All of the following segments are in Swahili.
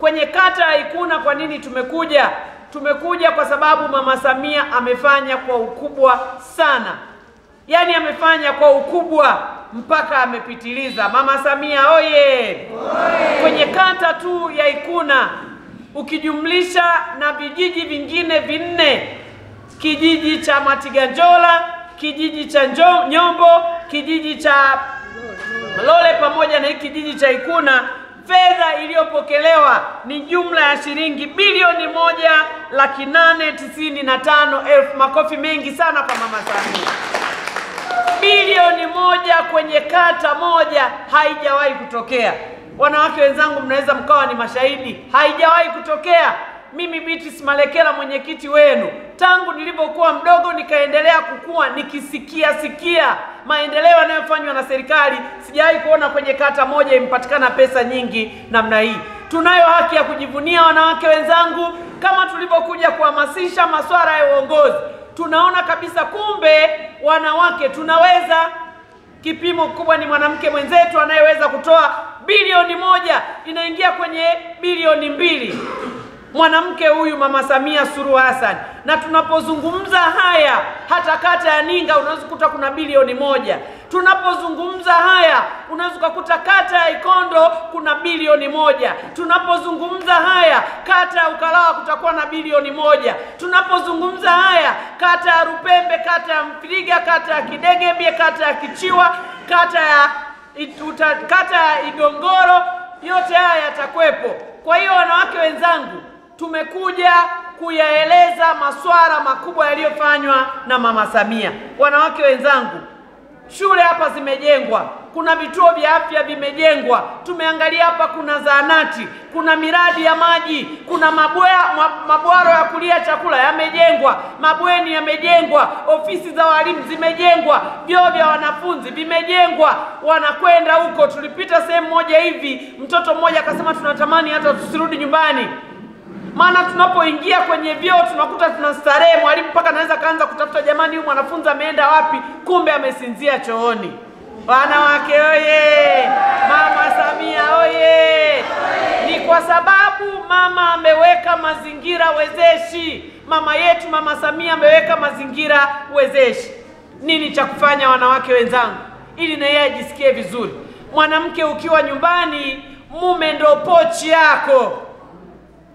Kwenye kata ya Ikuna, kwa nini tumekuja? Tumekuja kwa sababu Mama Samia amefanya kwa ukubwa sana, yaani amefanya kwa ukubwa mpaka amepitiliza. Mama Samia oye! Kwenye kata tu ya Ikuna ukijumlisha na vijiji vingine vinne, kijiji cha Matiganjola, kijiji cha Nyombo, kijiji cha Lole pamoja na hiki kijiji cha Ikuna, fedha iliyopokelewa ni jumla ya shilingi bilioni moja laki nane tisini na tano elfu. Makofi mengi sana kwa Mama Samia. Bilioni moja kwenye kata moja haijawahi kutokea. Wanawake wenzangu, mnaweza mkawa ni mashahidi, haijawahi kutokea. Mimi Beatrice Malekela, mwenyekiti wenu, tangu nilivyokuwa mdogo nikaendelea kukua, nikisikia sikia maendeleo yanayofanywa na serikali, sijawahi kuona kwenye kata moja imepatikana pesa nyingi namna hii. Tunayo haki ya kujivunia wanawake wenzangu, kama tulivyokuja kuhamasisha masuala ya uongozi. Tunaona kabisa kumbe wanawake tunaweza Kipimo kubwa ni mwanamke mwenzetu anayeweza kutoa bilioni moja inaingia kwenye bilioni mbili. Mwanamke huyu Mama Samia Suluhu Hassan, na tunapozungumza haya, hata kata ya Ninga unaweza kukuta kuna bilioni moja. Tunapozungumza haya, unaweza ukakuta kata ya Ikondo kuna bilioni moja. Tunapozungumza haya, kata ya Ukalawa kutakuwa na bilioni moja. Tunapozungumza haya, kata ya Rupembe, kata ya Mfiriga, kata ya Kidegebye, kata ya Kichiwa, kata ya Ituta, kata ya Igongoro, yote haya yatakwepo. Kwa hiyo wanawake wenzangu, tumekuja kuyaeleza masuala makubwa yaliyofanywa na Mama Samia. Wanawake wenzangu, shule hapa zimejengwa, kuna vituo vya afya vimejengwa, tumeangalia hapa, kuna zahanati, kuna miradi ya maji, kuna mabwaro ya kulia chakula yamejengwa, mabweni yamejengwa, ofisi za walimu zimejengwa, vyoo vya wanafunzi vimejengwa, wanakwenda huko. Tulipita sehemu moja hivi, mtoto mmoja akasema tunatamani hata tusirudi nyumbani maana tunapoingia kwenye vyoo tunakuta tunastarehe mwalimu mpaka anaweza kaanza kutafuta, jamani, huyu mwanafunzi ameenda wapi? Kumbe amesinzia chooni. Wanawake oye! Mama Samia oye! Ni kwa sababu mama ameweka mazingira wezeshi. Mama yetu Mama Samia ameweka mazingira wezeshi. Nini cha kufanya, wanawake wenzangu, ili na yeye ajisikie vizuri? Mwanamke ukiwa nyumbani, mume ndo pochi yako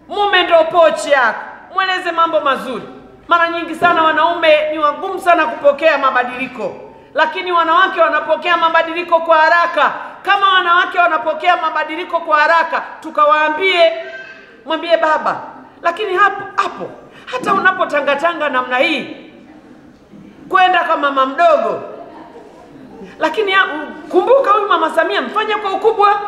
mume ndio pochi yako, mweleze mambo mazuri. Mara nyingi sana wanaume ni wagumu sana kupokea mabadiliko, lakini wanawake wanapokea mabadiliko kwa haraka. Kama wanawake wanapokea mabadiliko kwa haraka, tukawaambie, mwambie baba, lakini hapo hapo, hata unapotangatanga namna hii kwenda kwa mama mdogo, lakini kumbuka huyu mama Samia mfanye kwa ukubwa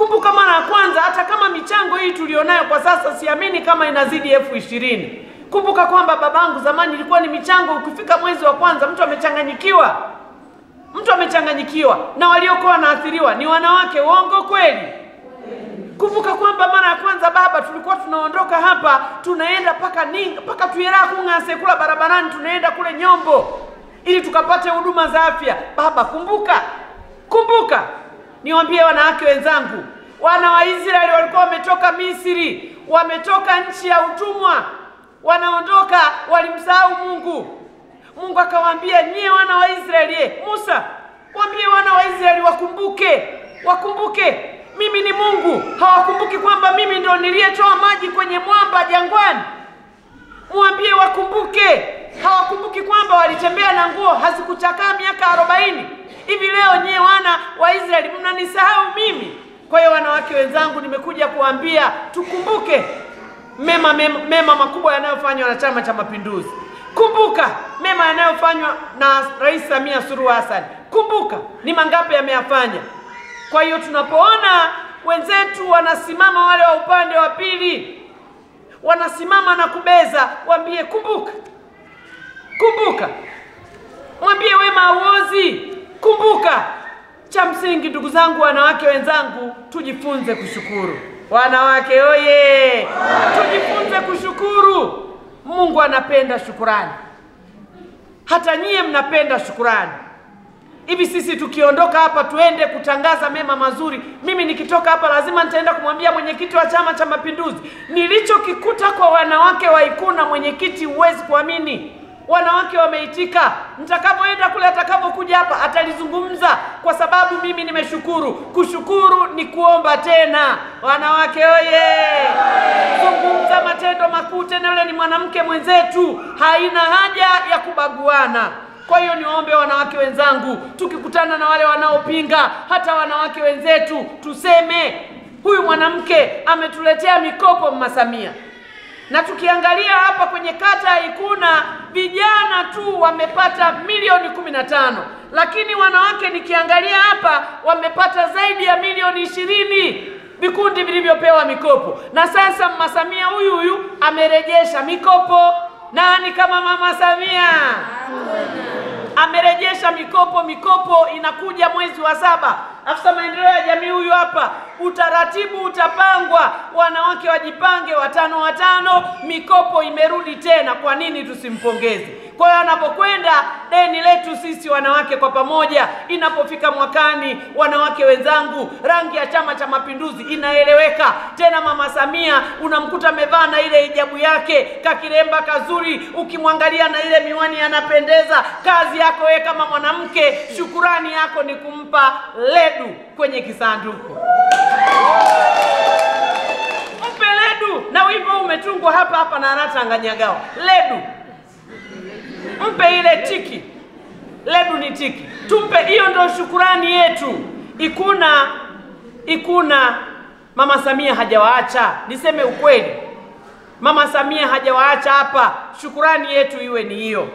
Kumbuka mara ya kwanza, hata kama michango hii tulionayo kwa sasa siamini kama inazidi elfu ishirini. Kumbuka kwamba babangu zamani ilikuwa ni michango, ukifika mwezi wa kwanza mtu amechanganyikiwa, mtu amechanganyikiwa, na waliokuwa wanaathiriwa ni wanawake. Uongo kweli? Kumbuka kwamba mara ya kwanza baba, tulikuwa tunaondoka hapa tunaenda paka Ninga paka Tuyera kung'ase kula barabarani, tunaenda kule Nyombo ili tukapate huduma za afya. Baba, kumbuka, kumbuka Niwaambie wanawake wenzangu, wana wa Israeli walikuwa wametoka Misri, wametoka nchi ya utumwa, wanaondoka, walimsahau Mungu. Mungu akawaambia, nyie wana wa Israeli, eh, Musa, waambie wana wa Israeli wakumbuke, wakumbuke mimi ni Mungu. Hawakumbuki kwamba mimi ndo niliyetoa maji kwenye mwamba jangwani. Mwambie wakumbuke. Hawakumbuki kwamba walitembea na nguo hazikuchakaa miaka arobaini. Hivi leo nyie wana wa Israeli mnanisahau mimi. Kwa hiyo wanawake wenzangu, nimekuja kuambia tukumbuke mema, mema, mema makubwa yanayofanywa na Chama cha Mapinduzi. Kumbuka mema yanayofanywa na Rais Samia Suluhu Hassan. Kumbuka ni mangapi yameyafanya. Kwa hiyo tunapoona wenzetu wanasimama, wale wa upande wa pili wanasimama na kubeza, waambie kumbuka, kumbuka, mwambie wema hauozi. Kumbuka cha msingi, ndugu zangu, wanawake wenzangu, tujifunze kushukuru. Wanawake oye! Tujifunze kushukuru. Mungu anapenda shukurani, hata nyie mnapenda shukurani. hivi sisi tukiondoka hapa tuende kutangaza mema mazuri, mimi nikitoka hapa lazima nitaenda kumwambia mwenyekiti wa Chama cha Mapinduzi nilichokikuta kwa wanawake wa Ikuna. Mwenyekiti, huwezi kuamini, wanawake wameitika. Nitakapoenda kule, atakapokuja hapa atalizungumza, kwa sababu mimi nimeshukuru. Kushukuru ni kuomba tena. Wanawake oye! Zungumza matendo makuu tena, yule ni mwanamke mwenzetu, haina haja ya kubaguana. Kwa hiyo niwaombe wanawake wenzangu, tukikutana na wale wanaopinga, hata wanawake wenzetu, tuseme huyu mwanamke ametuletea mikopo Mama Samia, na tukiangalia hapa kwenye kata ya Ikuna vijana tu wamepata milioni kumi na tano lakini wanawake nikiangalia hapa wamepata zaidi ya milioni ishirini vikundi vilivyopewa mikopo, na sasa Mama Samia huyu huyu amerejesha mikopo. Nani kama Mama Samia? amerejesha mikopo. Mikopo inakuja mwezi wa saba. Afisa maendeleo ya jamii huyu hapa, utaratibu utapangwa, wanawake wajipange, watano watano, mikopo imerudi tena. Kwa nini tusimpongeze? Kwa hiyo anapokwenda deni letu sisi wanawake kwa pamoja, inapofika mwakani, wanawake wenzangu, rangi ya Chama cha Mapinduzi inaeleweka tena. Mama Samia unamkuta amevaa na ile hijabu yake kakiremba kazuri, ukimwangalia na ile miwani anapendeza. Kazi yako wewe kama mwanamke, shukurani yako ni kumpa ledu kwenye kisanduku mpe ledu, na wimbo umetungwa hapa hapa na Anatanganyagawa ledu mpe ile tiki, ledu ni tiki, tumpe hiyo. Ndio shukurani yetu. Ikuna Ikuna, Mama Samia hajawaacha. Niseme ukweli, Mama Samia hajawaacha hapa. Shukurani yetu iwe ni hiyo.